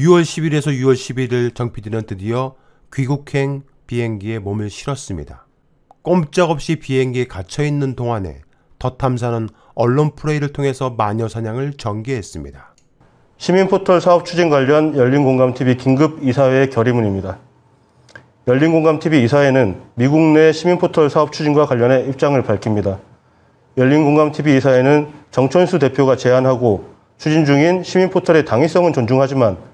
6월 10일에서 6월 11일 정PD는 드디어 귀국행 비행기에 몸을 실었습니다. 꼼짝없이 비행기에 갇혀있는 동안에 더 탐사는 언론 플레이를 통해서 마녀 사냥을 전개했습니다. 시민포털 사업 추진 관련 열린공감TV 긴급 이사회 결의문입니다. 열린공감TV 이사회는 미국 내 시민포털 사업 추진과 관련해 입장을 밝힙니다. 열린공감TV 이사회는 정천수 대표가 제안하고 추진 중인 시민포털의 당위성은 존중하지만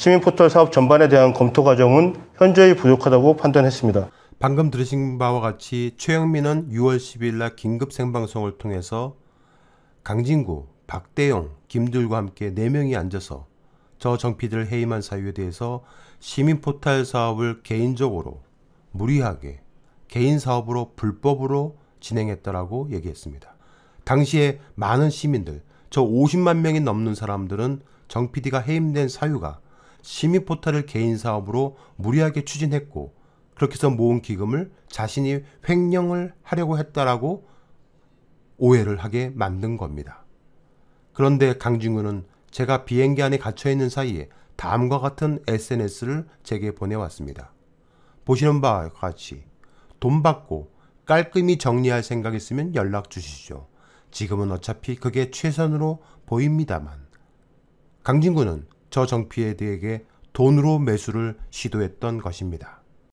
시민포털 사업 전반에 대한 검토 과정은 현저히 부족하다고 판단했습니다. 방금 들으신 바와 같이 최영민은 6월 10일 날 긴급 생방송을 통해서 강진구, 박대용, 김들과 함께 4명이 앉아서 저 정피들 해임한 사유에 대해서 시민 포털 사업을 개인적으로 무리하게 개인 사업으로 불법으로 진행했다라고 얘기했습니다. 당시에 많은 시민들, 저 50만 명이 넘는 사람들은 정 PD가 해임된 사유가 시민 포털을 개인 사업으로 무리하게 추진했고 그렇게 해서 모은 기금을 자신이 횡령을 하려고 했다라고 오해를 하게 만든 겁니다. 그런데 강진구는 제가 비행기 안에 갇혀 있는 사이에 다음과 같은 SNS를 제게 보내왔습니다. 보시는 바와 같이 돈 받고 깔끔히 정리할 생각 있으면 연락 주시죠. 지금은 어차피 그게 최선으로 보입니다만. 강진구는 저 정피에 대해 돈으로 매수를 시도했던 것입니다.